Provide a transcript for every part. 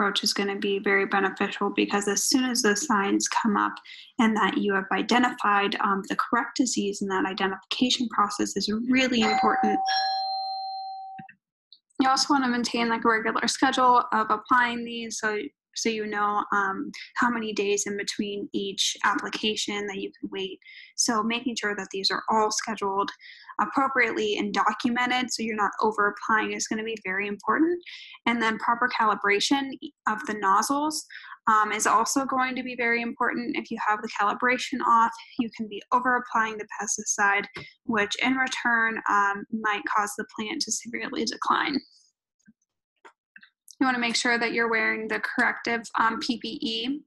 approach is going to be very beneficial because as soon as those signs come up and that you have identified um, the correct disease and that identification process is really important. You also want to maintain like a regular schedule of applying these so so you know um, how many days in between each application that you can wait. So making sure that these are all scheduled appropriately and documented so you're not over applying is going to be very important. And then proper calibration of the nozzles um, is also going to be very important. If you have the calibration off, you can be over applying the pesticide, which in return um, might cause the plant to severely decline. You want to make sure that you're wearing the corrective um, PPE,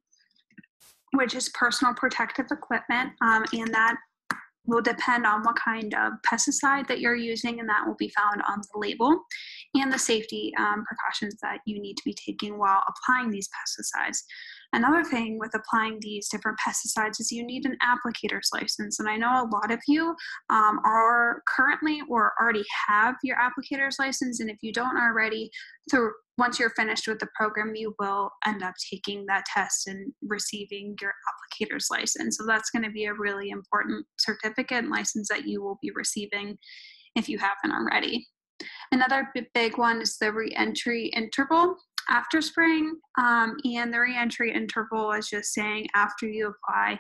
which is personal protective equipment, um, and that will depend on what kind of pesticide that you're using, and that will be found on the label, and the safety um, precautions that you need to be taking while applying these pesticides. Another thing with applying these different pesticides is you need an applicator's license. And I know a lot of you um, are currently or already have your applicator's license. And if you don't already, through once you're finished with the program, you will end up taking that test and receiving your applicator's license. So that's going to be a really important certificate and license that you will be receiving if you haven't already. Another big one is the reentry interval after spraying, um, and the reentry interval is just saying after you apply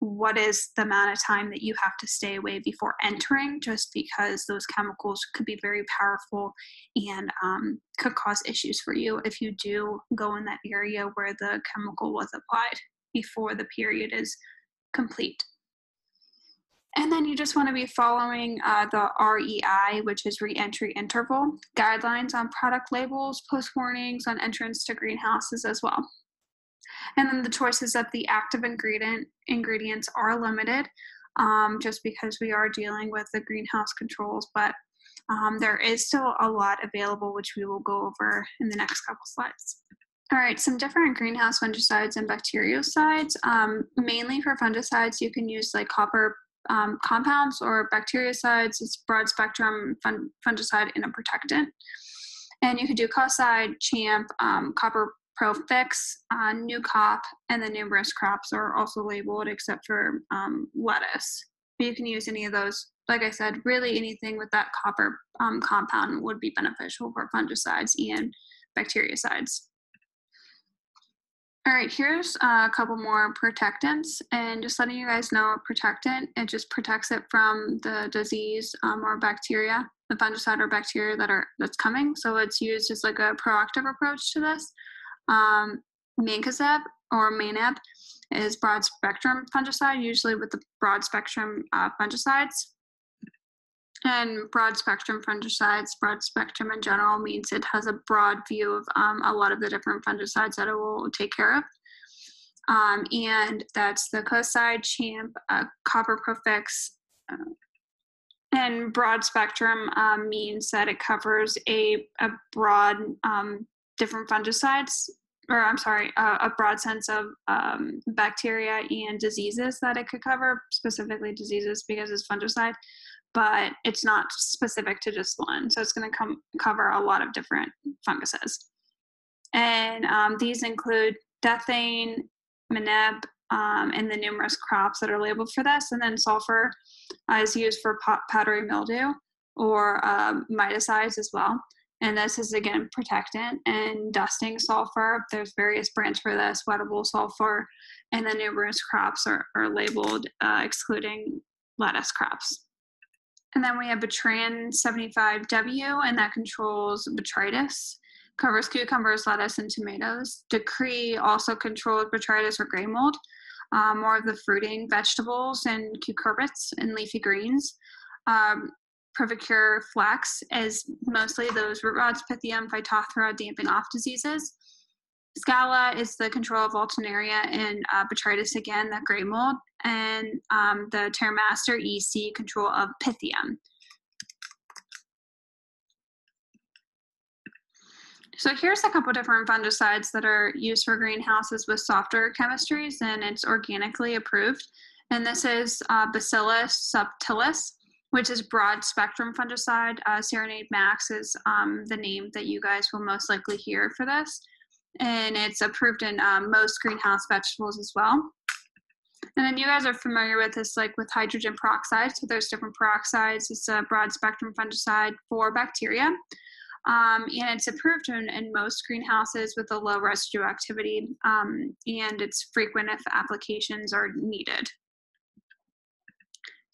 what is the amount of time that you have to stay away before entering, just because those chemicals could be very powerful and um, could cause issues for you if you do go in that area where the chemical was applied before the period is complete. And then you just want to be following uh, the REI, which is reentry interval, guidelines on product labels, post warnings on entrance to greenhouses as well. And then the choices of the active ingredient ingredients are limited um, just because we are dealing with the greenhouse controls, but um, there is still a lot available, which we will go over in the next couple slides. All right, some different greenhouse fungicides and bactericides. Um, mainly for fungicides, you can use like copper um, compounds or bactericides. It's broad spectrum fun- fungicide and a protectant. And you could do Kocide, Champ, um, Copper Profix, uh, Nu-Cop, and the numerous crops are also labeled except for um, lettuce. But you can use any of those. Like I said, really anything with that copper um, compound would be beneficial for fungicides and bactericides. All right, here's a couple more protectants, and just letting you guys know, a protectant, it just protects it from the disease um, or bacteria, the fungicide or bacteria that are that's coming. So it's used as like a proactive approach to this. Um, Mancozeb or Maneb is broad spectrum fungicide, usually with the broad spectrum uh, fungicides. And broad spectrum fungicides, broad spectrum in general means it has a broad view of um, a lot of the different fungicides that it will take care of. Um, and that's the Kocide, Champ, uh, Cuprofix. Uh, and broad spectrum um, means that it covers a, a broad um, different fungicides, or I'm sorry, uh, a broad sense of um, bacteria and diseases that it could cover, specifically diseases because it's fungicide but it's not specific to just one. So it's going to come cover a lot of different funguses. And um, these include Dithane, Maneb, um, and the numerous crops that are labeled for this. And then sulfur uh, is used for pot- powdery mildew or um, miticides as well. And this is again protectant and dusting sulfur. There's various brands for this, wettable sulfur, and the numerous crops are, are labeled uh, excluding lettuce crops. And then we have Botran 75W, and that controls botrytis, covers cucumbers, lettuce, and tomatoes. Decree also controls botrytis or gray mold, um, more of the fruiting vegetables and cucurbits and leafy greens. Um, Previcur Flex is mostly those root rots, pythium, phytophthora, damping off diseases. Scala is the control of Alternaria and uh, botrytis again, that gray mold, and um, the Terramaster EC control of Pythium. So here's a couple different fungicides that are used for greenhouses with softer chemistries and it's organically approved. And this is uh, Bacillus subtilis, which is broad spectrum fungicide. Uh, Serenade Max is um, the name that you guys will most likely hear for this and it's approved in um, most greenhouse vegetables as well. And then you guys are familiar with this, like with hydrogen peroxide. So there's different peroxides. It's a broad spectrum fungicide for bacteria. Um, and it's approved in, in, most greenhouses with a low residue activity, um, and it's frequent if applications are needed.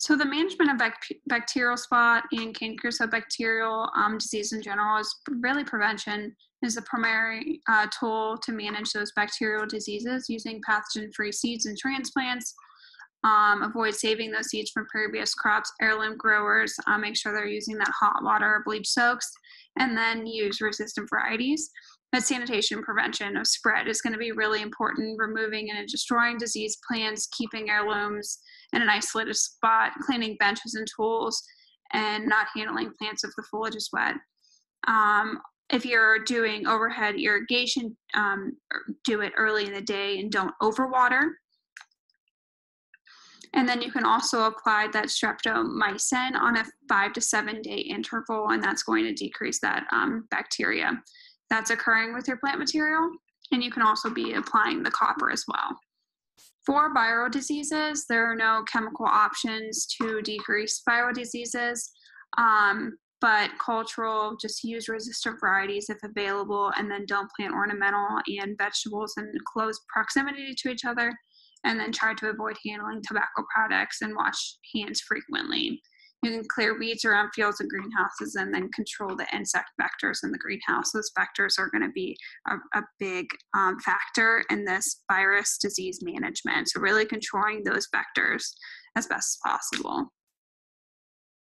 So the management of bac- bacterial spot and canker, bacterial um, disease in general, is really prevention is the primary uh, tool to manage those bacterial diseases using pathogen-free seeds and transplants. Um, avoid saving those seeds from previous crops. Heirloom growers uh, make sure they're using that hot water or bleach soaks, and then use resistant varieties. Sanitation prevention of spread is going to be really important. Removing and destroying disease plants, keeping heirlooms in an isolated spot, cleaning benches and tools, and not handling plants if the foliage is wet. Um, if you're doing overhead irrigation, um, do it early in the day and don't overwater. And then you can also apply that streptomycin on a five to seven day interval, and that's going to decrease that um, bacteria that's occurring with your plant material. And you can also be applying the copper as well. For viral diseases, there are no chemical options to decrease viral diseases. Um, but cultural, just use resistant varieties if available, and then don't plant ornamental and vegetables in close proximity to each other. And then try to avoid handling tobacco products and wash hands frequently. You can clear weeds around fields and greenhouses and then control the insect vectors in the greenhouse. Those vectors are going to be a, a big um, factor in this virus disease management. So, really controlling those vectors as best as possible.